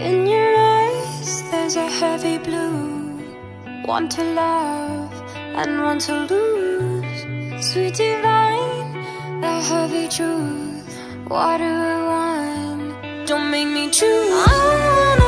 In your eyes, there's a heavy blue. One to love and one to lose. Sweet divine, the heavy truth. What do I want? Don't make me choose.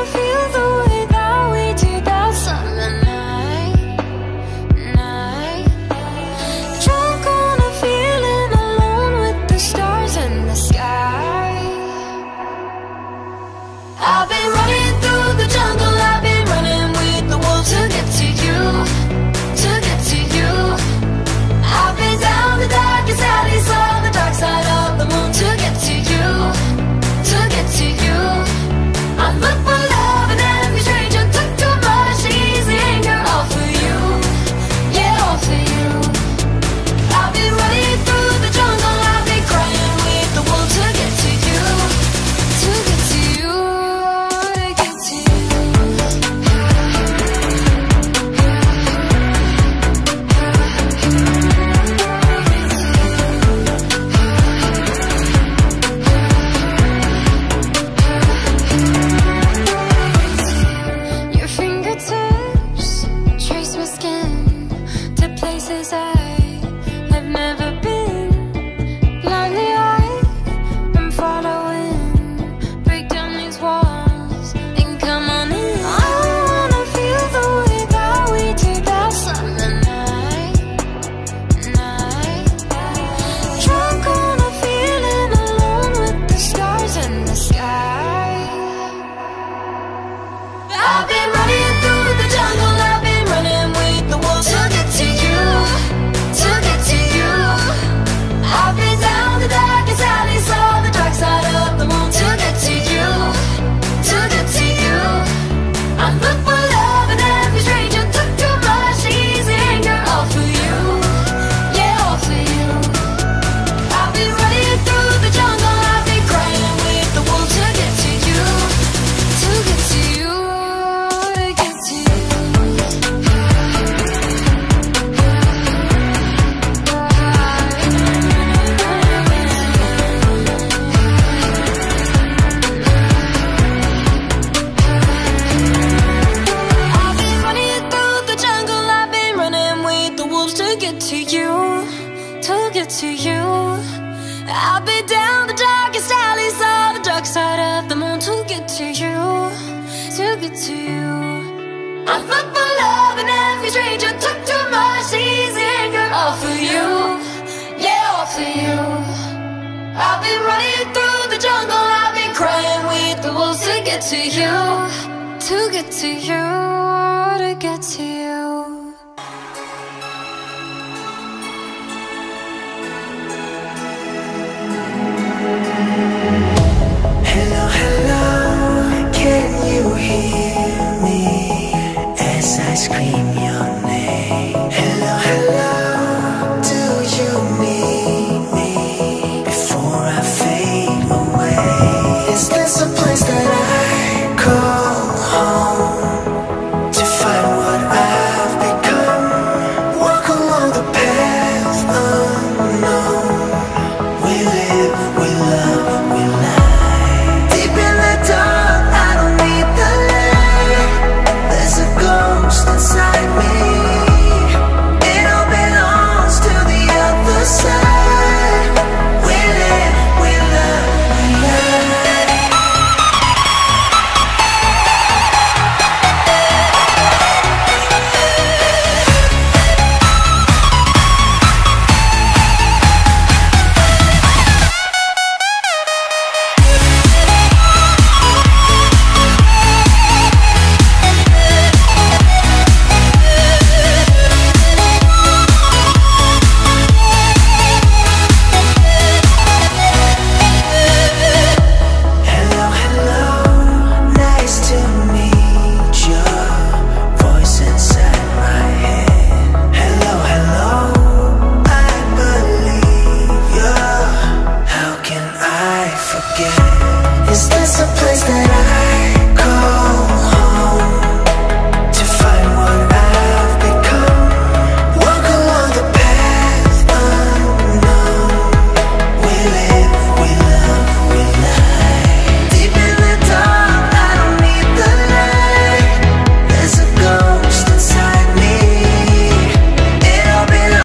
you to you. I'll be down the darkest alleys or the dark side of the moon To get to you, to get to you. I'm up for love and every stranger took too much easy anger All for you, yeah, all for you. I've been running through the jungle, I've been crying with the wolves To get to you, to get to you, to get to you. ice cream.